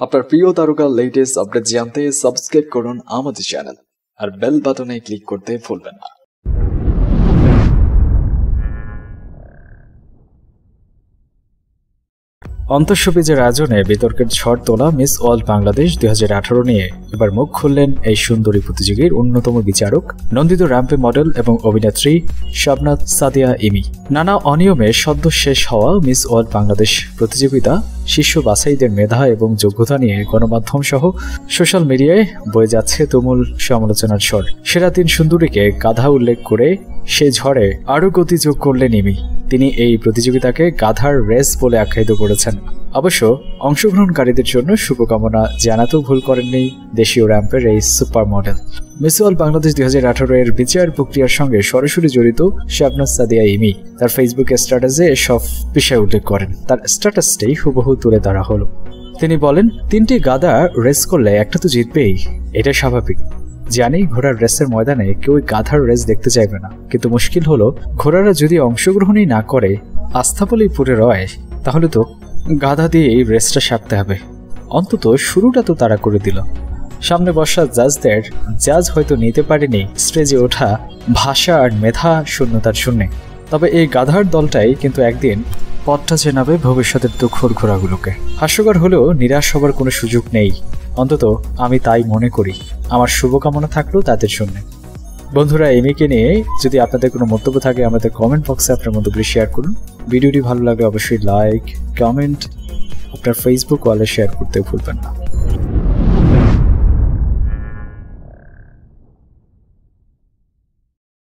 আপনার প্রিয় তারকার লেটেস্ট আপডেট জানতে সাবস্ক্রাইব করুন আমাদের চ্যানেল আর বেল বাটনে ক্লিক করতে ভুলবেন না। অন্তঃসবিজের আয়োজনে বিতর্কের ঝড় তোলা মিস ওয়ার্ল্ড বাংলাদেশ দুই হাজার আঠারো নিয়ে এবার মুখ খুললেন এই সুন্দরী প্রতিযোগীর অন্যতম বিচারক, নন্দিত র্যাম্পে মডেল এবং অভিনেত্রী শবনাথ সাদিয়া ইমি। নানা অনিয়মে সদ্য শেষ হওয়া মিস ওয়ার্ল্ড বাংলাদেশ প্রতিযোগিতা, শীর্ষ বাছাইদের মেধা এবং যোগ্যতা নিয়ে গণমাধ্যম সহ সোশ্যাল মিডিয়ায় বয়ে যাচ্ছে তুমুল সমালোচনার স্বর। সেরা তিন সুন্দরীকে গাধা উল্লেখ করে সে ঝড়ে আরও গতি যোগ করলেন ইমি। তিনি এই প্রতিযোগিতাকে গাধার রেস বলে আখ্যায়িত করেছেন। অবশ্য অংশগ্রহণকারীদের জন্য শুভকামনা জানাতেও ভুল করেননি দেশীয় র্যাম্পের এই সুপার মডেল মিসওয়াল বাংলাদেশ দুই হাজার আঠারো এর বিচার প্রক্রিয়ার সঙ্গে সরাসরি জড়িত শাবনাজ সাদিয়া ইমি। তার ফেসবুক স্ট্যাটাসে এসব বিষয় উল্লেখ করেন। তার স্ট্যাটাসটি হুবহু তুলে ধরা হলো। তিনি বলেন, তিনটি গাদা রেস করলে একটা তো জিতবেই, এটা স্বাভাবিক। জানি ঘোড়ার রেসের ময়দানে কেউ গাধার রেস দেখতে চাইবে না। কিন্তু মুশকিল হলো, ঘোড়ারা যদি অংশগ্রহণই না করে, আস্থা বলেই পড়ে রয়, তাহলে তো গাধা দিয়ে এই রেসটা সারতে হবে। অন্তত শুরুটা তো তারা করে দিল। সামনে বসা জাজদের, জাজ হয়তো নিতে পারেনি স্টেজে ওঠা ভাষা আর মেধা শূন্যতার শূন্যে। তবে এই গাধার দলটাই কিন্তু একদিন পথটা চেনাবে ভবিষ্যতের দুঃখর ঘোড়াগুলোকে। হাস্যকর হলেও নিরাশ হবার কোনো সুযোগ নেই। অন্তত আমি তাই মনে করি। আমার শুভকামনা থাকল তাদের জন্য। বন্ধুরা এমিকে নিয়ে যদি আপনাদের কোনো মন্তব্য থাকে, আমাদের কমেন্ট বক্সে আপনার মন্তব্য শেয়ার করুন। ভিডিওটি ভালো লাগলে অবশ্যই লাইক কমেন্ট আপনার ফেসবুক ওয়ালে শেয়ার করতে ভুলবেন না।